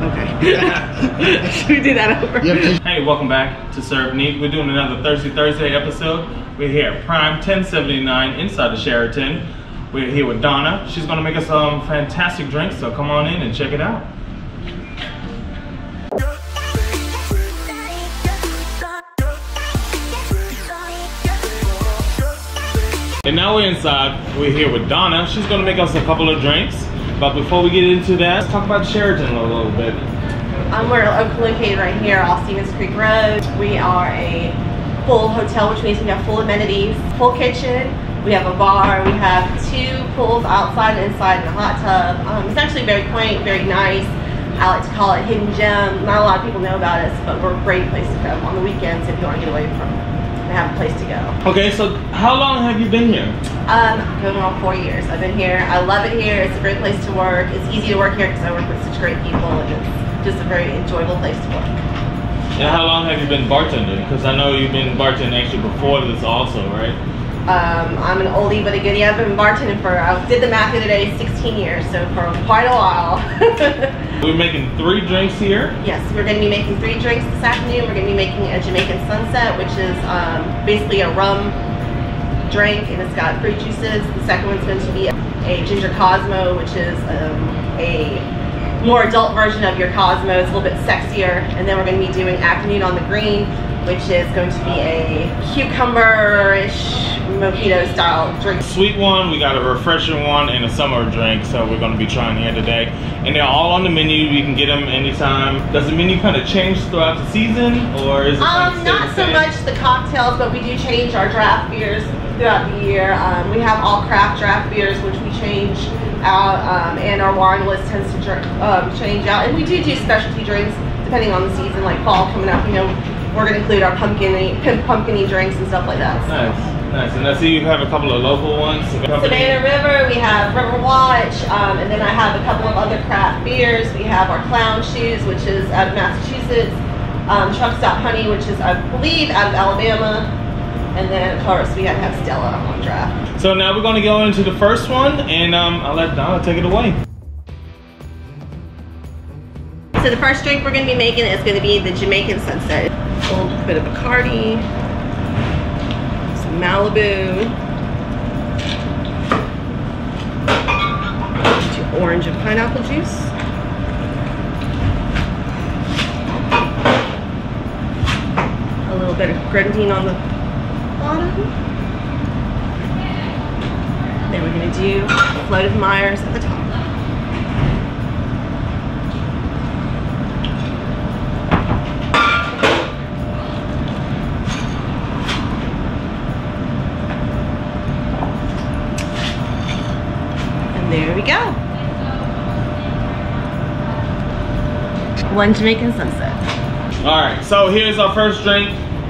Okay. Should we do that over? Hey, welcome back to Served Neat. We're doing another Thirsty Thursday episode. We're here at Prime 1079 inside the Sheraton. We're here with Donna. She's gonna make us some fantastic drinks, so come on in and check it out. And now we're inside. We're here with Donna. She's gonna make us a couple of drinks. But before we get into that, let's talk about Sheraton a little bit. Um, we're located right here off Stevens Creek Road. We are a full hotel, which means we have full amenities, full kitchen. We have a bar. We have two pools outside and inside and a hot tub. Um, it's actually very quaint, very nice. I like to call it hidden gem. Not a lot of people know about us, but we're a great place to come on the weekends if you want to get away from and have a place to go. Okay, so how long have you been here? Um, going on four years. I've been here. I love it here. It's a great place to work. It's easy to work here because I work with such great people, and it's just a very enjoyable place to work. And how long have you been bartending? Because I know you've been bartending actually before this also, right? Um, I'm an oldie but a goodie. I've been bartending for, I did the math the other day, 16 years, so for quite a while. We're making three drinks here. yes, we're going to be making three drinks this afternoon. We're going to be making a Jamaican Sunset, which is um, basically a rum drink and it's got fruit juices. The second one's going to be a Ginger Cosmo, which is um, a more adult version of your Cosmo. It's a little bit sexier. And then we're going to be doing Afternoon on the Green, which is going to be a cucumber-ish mojito style drink. Sweet one, we got a refreshing one, and a summer drink. So we're going to be trying here today, and they're all on the menu. You can get them anytime. Does the menu kind of change throughout the season, or is it? Um, not so much the cocktails, but we do change our draft beers throughout the year. Um, we have all craft draft beers, which we change out, um, and our wine list tends to um, change out. And we do do specialty drinks depending on the season, like fall coming up. You know, we're going to include our pumpkin pumpkiny drinks and stuff like that. Nice, nice. And I see you have a couple of local ones. Savannah River, we have River Watch, um, and then I have a couple of other craft beers. We have our Clown Shoes, which is out of Massachusetts, um, Truck Stop Honey, which is, I believe, out of Alabama, and then, of course, we have, have Stella on draft. So now we're going to go into the first one, and um, I'll let Donna take it away. So the first drink we're going to be making is going to be the Jamaican Sunset. A little bit of Bacardi, some Malibu, orange and pineapple juice. A little bit of grenadine on the bottom. Then we're to do a float of Myers at the top. And there we go. One Jamaican sunset. All right, so here's our first drink.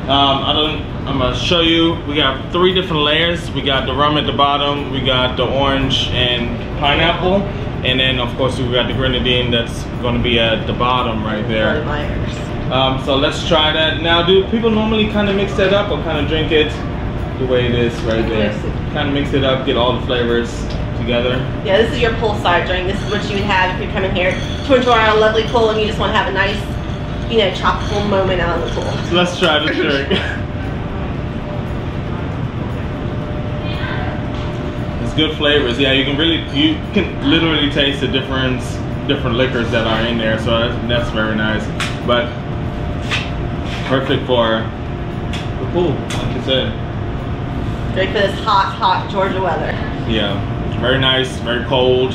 Um, I don't. I'm gonna show you. We got three different layers. We got the rum at the bottom. We got the orange and pineapple, and then of course we got the grenadine that's gonna be at the bottom right there. Um, so let's try that. Now, do people normally kind of mix that up or kind of drink it the way it is right there? Kind of mix it up, get all the flavors together. Yeah, this is your poolside drink. This is what you would have if you're coming here to enjoy our lovely pool and you just want to have a nice, you know, tropical moment out on the pool. So let's try the drink. it's good flavors. Yeah, you can really, you can literally taste the difference, different liquors that are in there. So that's, that's very nice. But perfect for the pool, like you said. Great for this hot, hot Georgia weather. Yeah, very nice, very cold,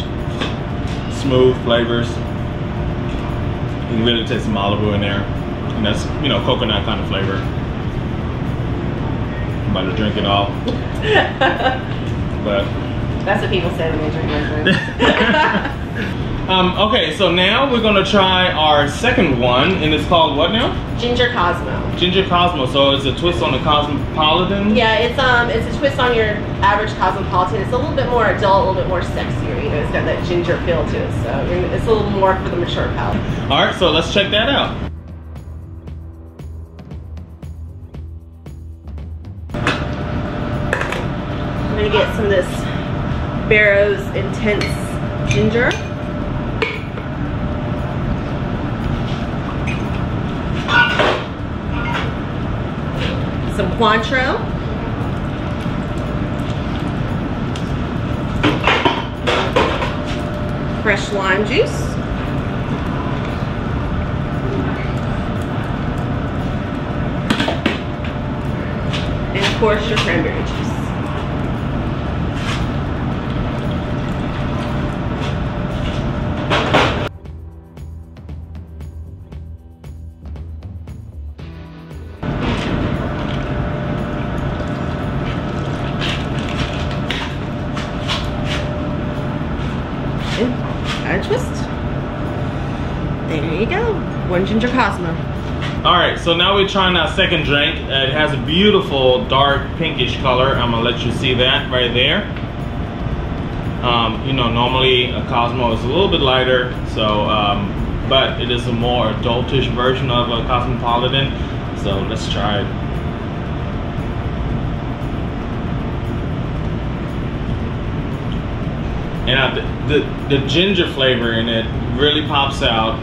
smooth flavors. You can really taste the Malibu in there. And that's, you know, coconut kind of flavor. I'm about to drink it all. But, That's what people say when they drink their drink. um, okay, so now we're gonna try our second one, and it's called what now? Ginger Cosmo. Ginger Cosmo. So it's a twist on the Cosmopolitan. Yeah, it's um, it's a twist on your average cosmopolitan. It's a little bit more adult, a little bit more sexier. You know, it's got that ginger feel to it, so it's a little more for the mature palate. All right, so let's check that out. I'm gonna get some of this Barrow's Intense Ginger. Cointreau. Fresh lime juice. And of course your cranberry juice. One ginger Cosmo. All right, so now we're trying our second drink. It has a beautiful dark pinkish color. I'm gonna let you see that right there. Um, you know, normally a Cosmo is a little bit lighter, so, um, but it is a more adultish version of a Cosmopolitan. So let's try it. And the, the, the ginger flavor in it really pops out.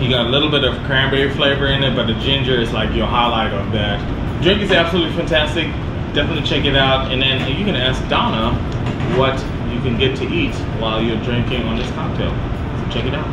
You got a little bit of cranberry flavor in it, but the ginger is like your highlight of that. Drink is absolutely fantastic. Definitely check it out. And then you can ask Donna what you can get to eat while you're drinking on this cocktail. So check it out.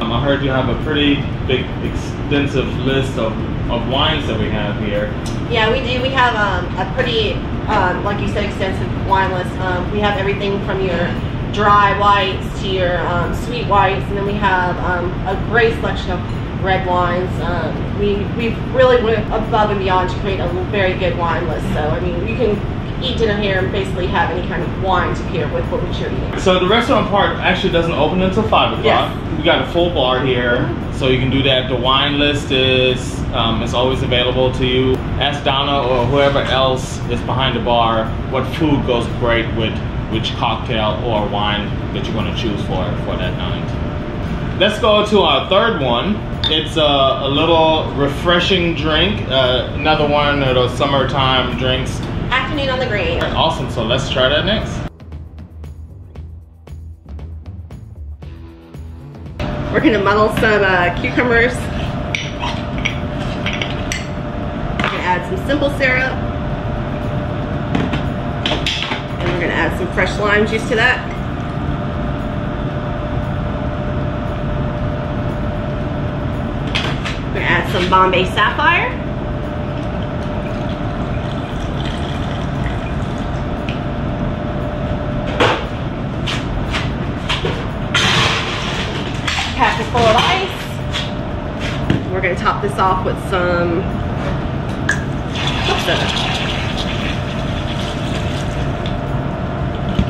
Um, I heard you have a pretty big, extensive list of, of wines that we have here. Yeah, we do. We have um, a pretty, um, like you said, extensive wine list. Um, we have everything from your dry whites to your um, sweet whites, and then we have um, a great selection of red wines. Um, we we really went above and beyond to create a very good wine list. So I mean, you can eat dinner here and basically have any kind of wine to pair with what you're eating. So the restaurant part actually doesn't open until five o'clock. Yes. We got a full bar here, so you can do that. The wine list is um, is always available to you. Ask Donna or whoever else is behind the bar what food goes great with which cocktail or wine that you're going to choose for for that night. Let's go to our third one. It's a, a little refreshing drink, uh, another one of those summertime drinks. Afternoon on the green. Awesome, so let's try that next. We're gonna muddle some uh, cucumbers. We're gonna add some simple syrup. And we're gonna add some fresh lime juice to that. We're gonna add some Bombay Sapphire. packet full of ice. We're gonna top this off with some soda.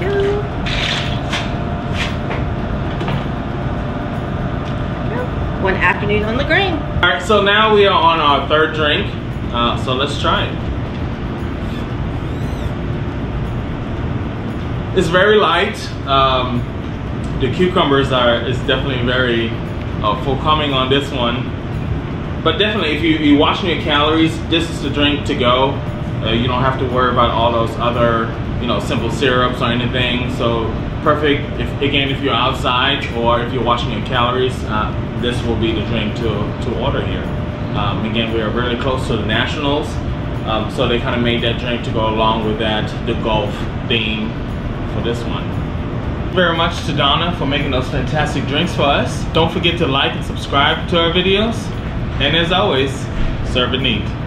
There we go. One afternoon on the green. All right, so now we are on our third drink. Uh, so let's try it. It's very light. Um, the cucumbers are is definitely very uh, forthcoming on this one. But definitely, if you, you're watching your calories, this is the drink to go. Uh, you don't have to worry about all those other, you know, simple syrups or anything. So perfect. If again, if you're outside or if you're watching your calories, uh, this will be the drink to to order here. Um, again, we are really close to the Nationals, um, so they kind of made that drink to go along with that the golf theme for this one very much to Donna for making those fantastic drinks for us. Don't forget to like and subscribe to our videos. And as always, serve it neat.